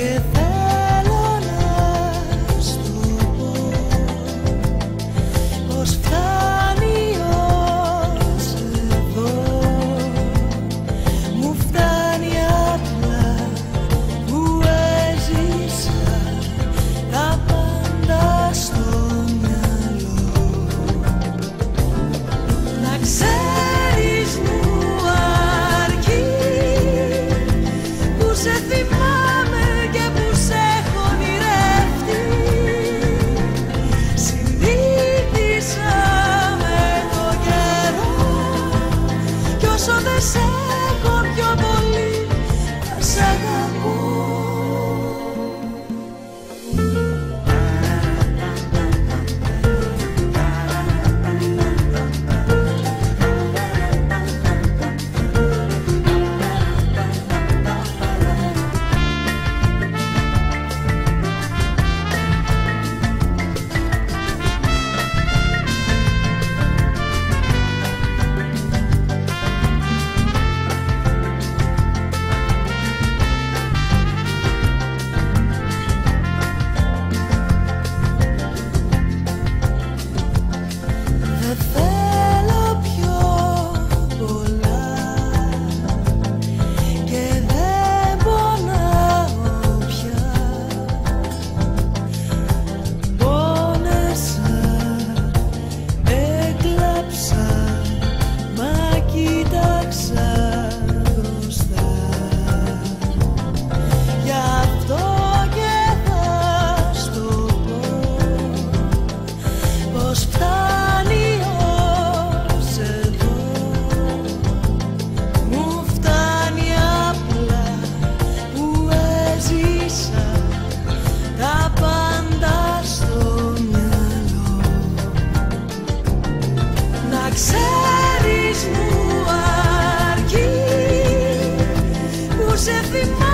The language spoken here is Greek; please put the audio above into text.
και θέλω να σου πω πως φτάνει ως εδώ μου φτάνει απλά που έζησα τα πάντα στο μυαλό deixou desejo be mine.